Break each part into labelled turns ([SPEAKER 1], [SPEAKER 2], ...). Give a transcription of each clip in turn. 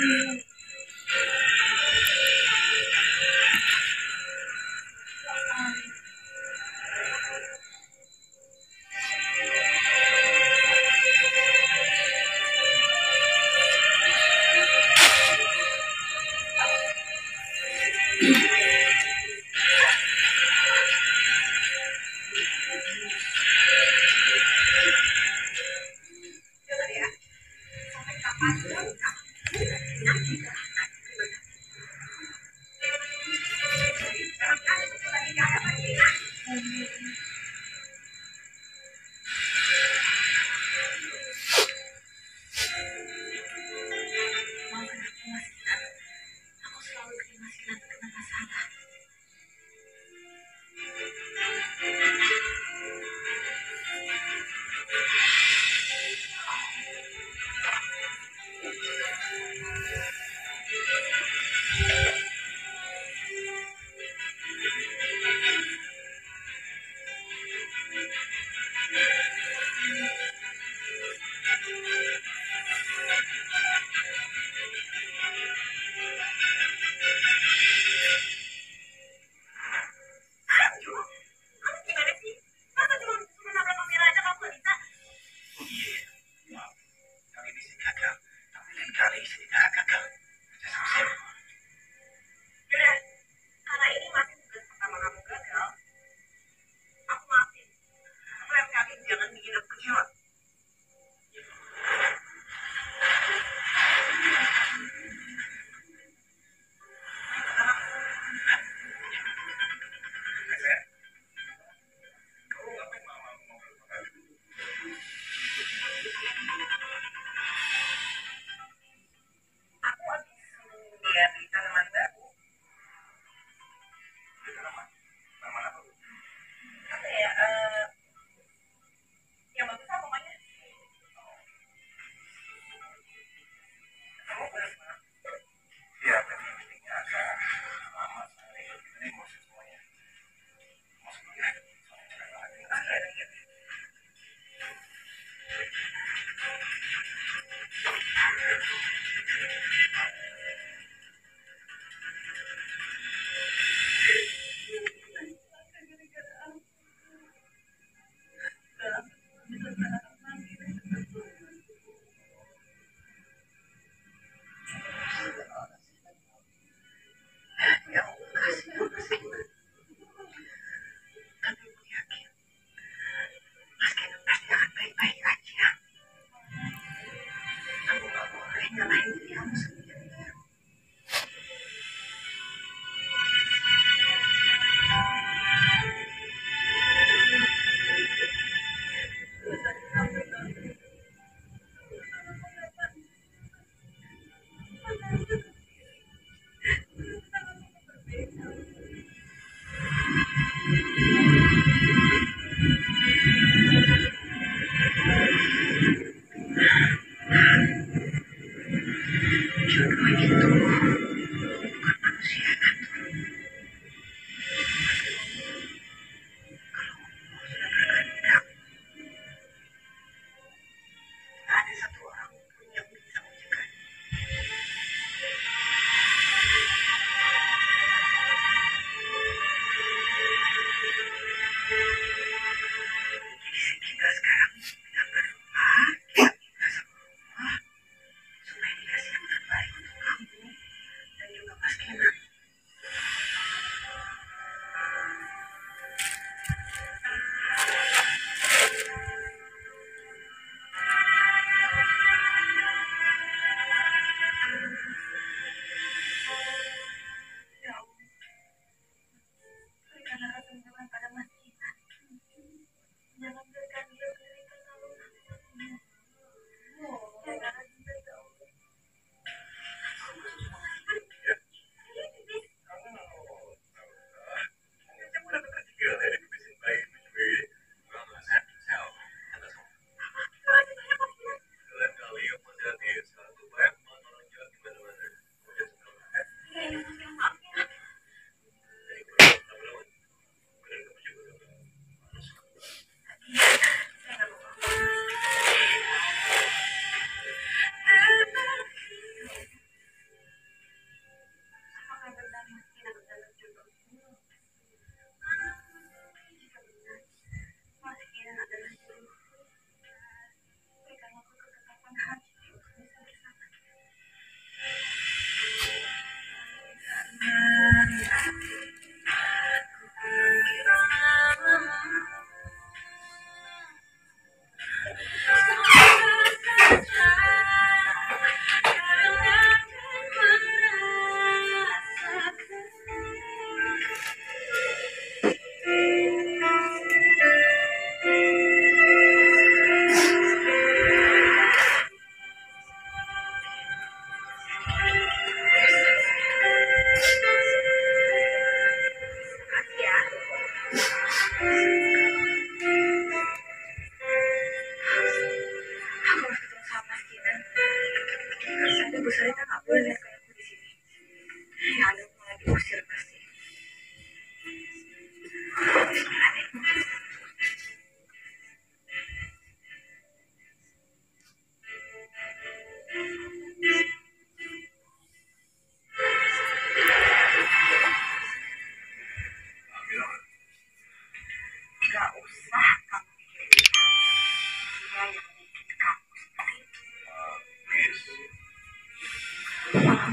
[SPEAKER 1] Yeah. jangan bikin aku kecewa.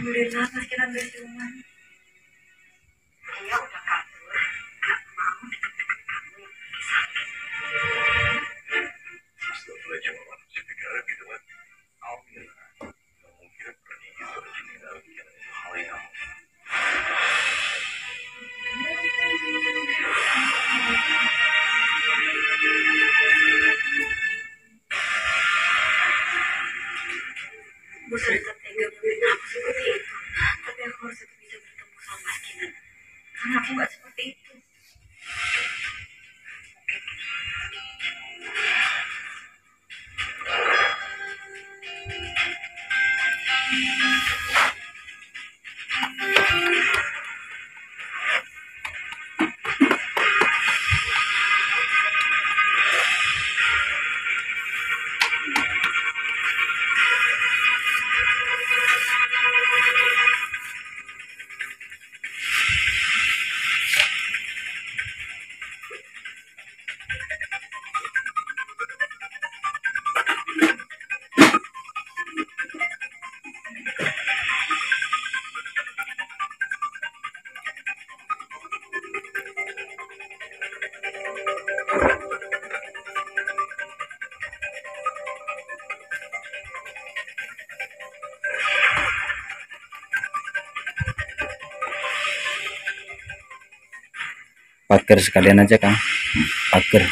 [SPEAKER 2] Alhamdulillah pas kita berjuang 你俩不管
[SPEAKER 3] pagar sekalian aja kang. Pagar